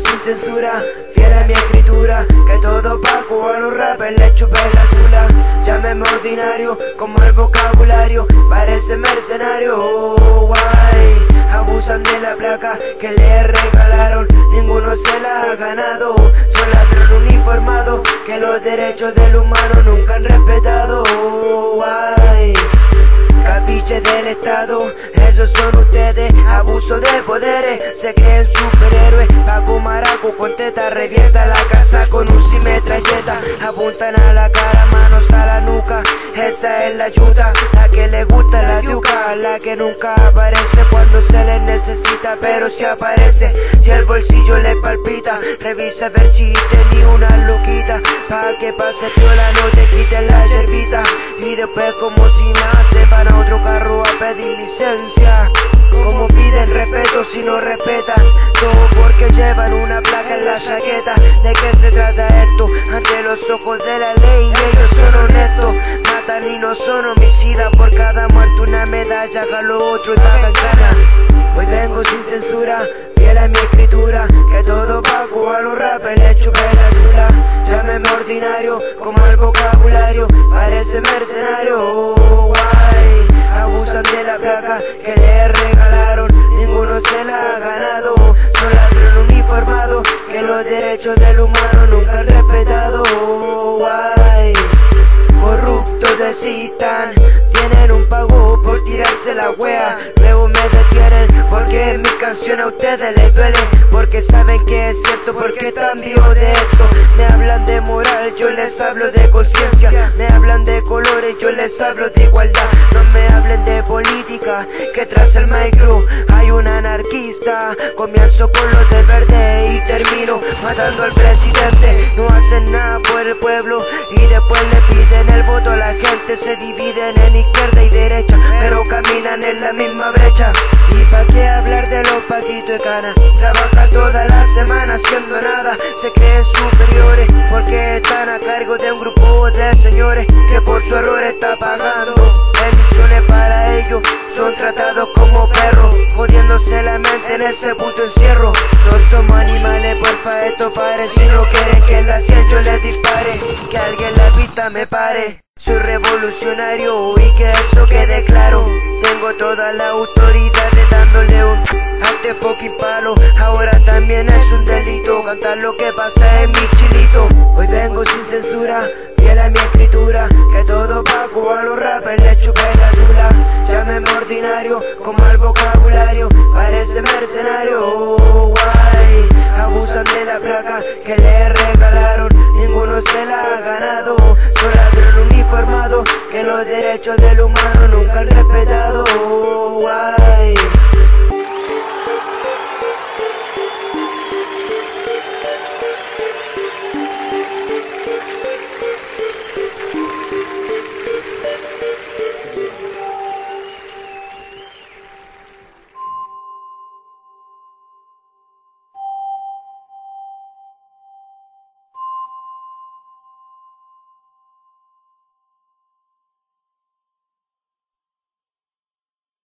sin censura Fiel a mi escritura Que todo pa' cubano rapper le chupé la tula. Llámeme ordinario como el vocabulario Parece mercenario. Oh, guay Abusan de la placa que le regalaron Ninguno se la ha ganado. Son ladrones uniformados Que los derechos del humano nunca han respetado. Poderes, se creen superhéroes Paco Maraco con teta revienta la casa con un metralleta Apuntan a la cara, manos a la nuca. Esa es la ayuda, la que le gusta la yuca. La que nunca aparece cuando se le necesita Pero si aparece, si el bolsillo le palpita Revisa ver si ni una luquita Pa' que pase piola, no te quiten la yerbita. Y después como llevan una placa en la chaqueta. ¿De qué se trata esto? Ante los ojos de la ley ellos son honestos. Matan y no son homicidas. Por cada muerto una medalla lo otro y pagan cana Hoy vengo sin censura Fiel a mi escritura Tienen un pago por tirarse la wea. Luego me detienen porque mi canción a ustedes les duele. Porque saben que es cierto porque están vivos de esto. Me hablan de moral, yo les hablo de conciencia. Me hablan de colores, yo les hablo de igualdad. No me hablen de política, que tras el micro hay un anarquista. Comienzo con los de verde y termino matando al presidente. No hacen nada por el pueblo y después le piden el voto a la gente. Se dividen en izquierda y derecha, pero caminan en la misma brecha. ¿Y pa' qué hablar de los paquitos de cana? Trabajan toda la semana haciendo nada. Se creen superiores porque están a cargo de un grupo de señores Que por su error está pagando. Bendiciones para ellos, son tratados como perros Jodiéndose la mente en ese Si no quieren que la cien yo les dispare. Que alguien la pista me pare. Soy revolucionario y que eso quede claro. Tengo toda la autoridad de dándole un a este fucking palo. Ahora también es un delito. Cantar lo que pasa en mi chilito. Hoy vengo sin censura Fiel a mi escritura. Que todo pago a los rappers le chupé la dura regalaron Ninguno se la ha ganado. Son ladrón uniformado Que los derechos del humano nunca han respetado